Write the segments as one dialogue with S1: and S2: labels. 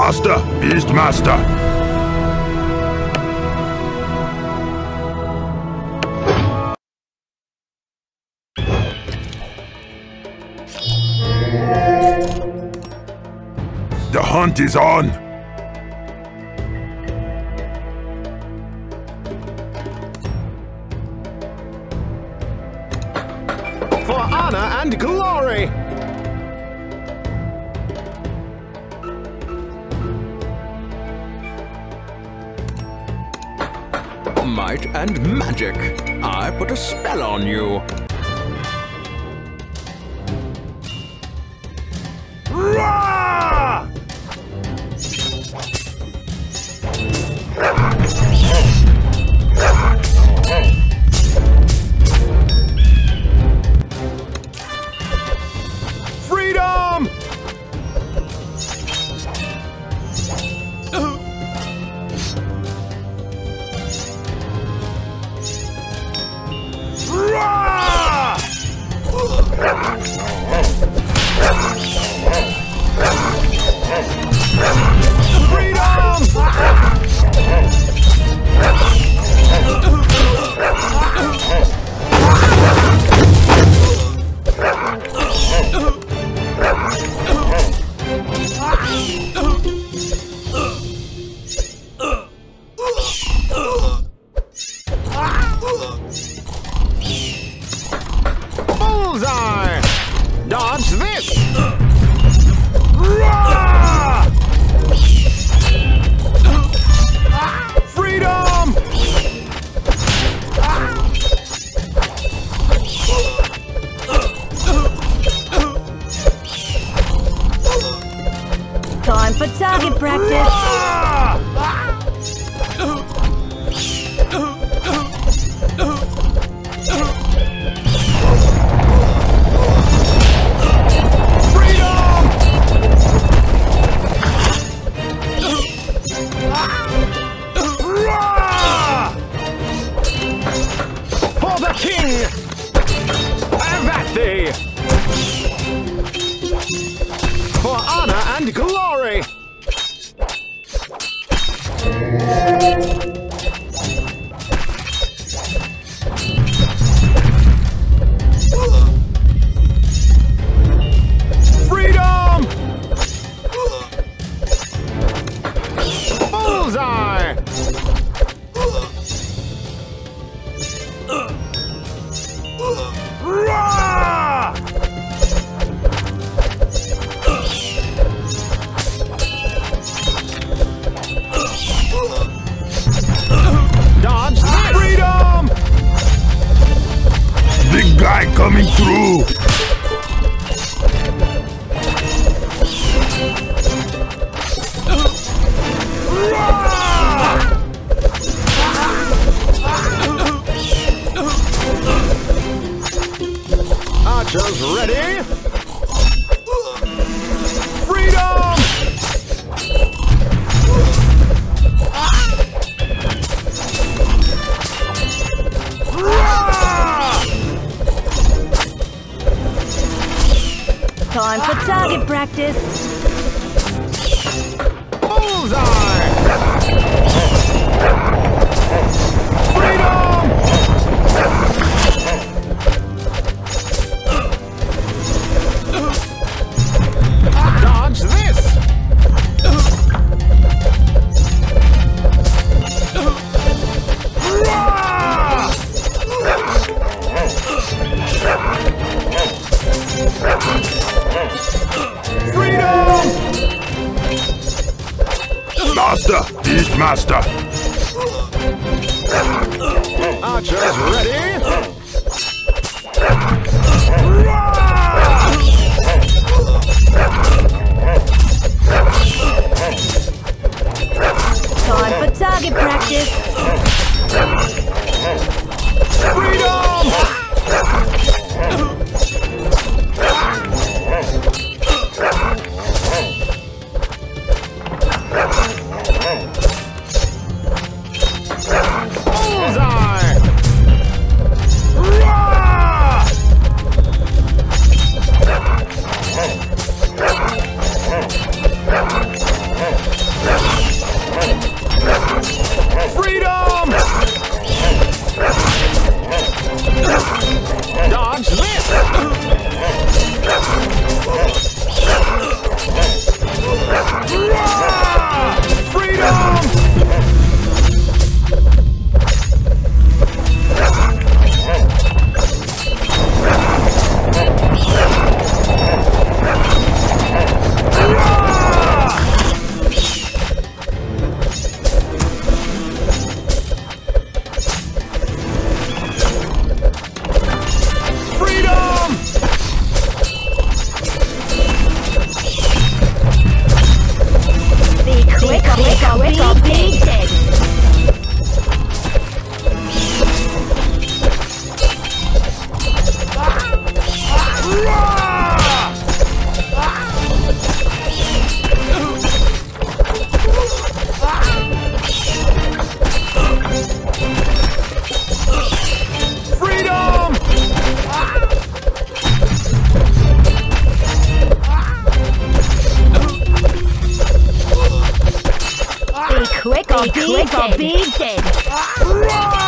S1: Master, Beastmaster. The hunt is on!
S2: For honor and glory!
S3: Might and magic. I put a spell on you.
S1: Roar!
S2: Bullseye! Dodge this! Freedom!
S4: Time for target practice.
S1: Coming through!
S2: Archers ready!
S4: Target practice.
S2: Bullseye! Freedom!
S4: Target practice.
S2: Freedom!
S4: Big
S1: kid, big
S4: beating.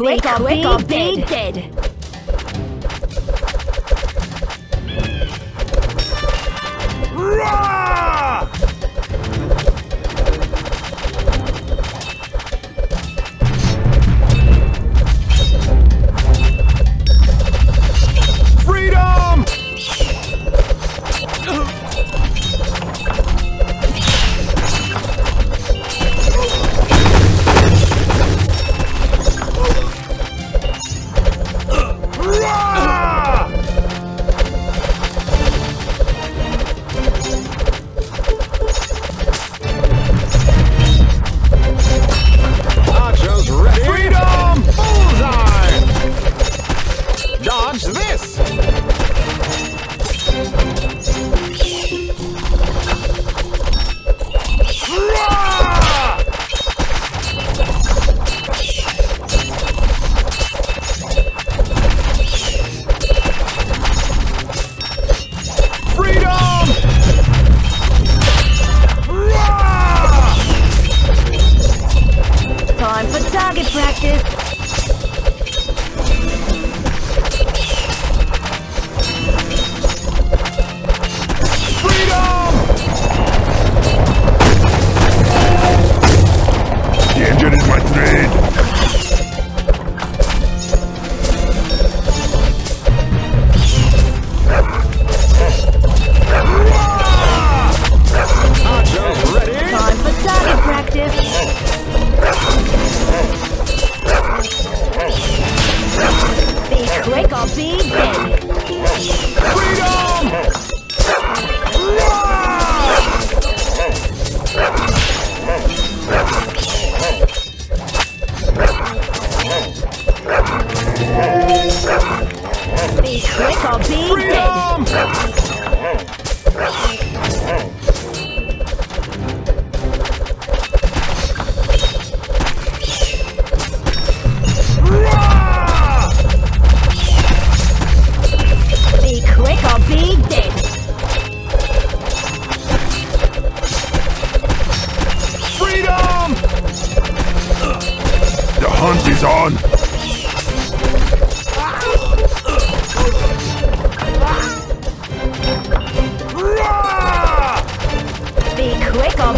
S4: quick, up! or up! or dead. dead.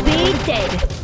S4: be dead.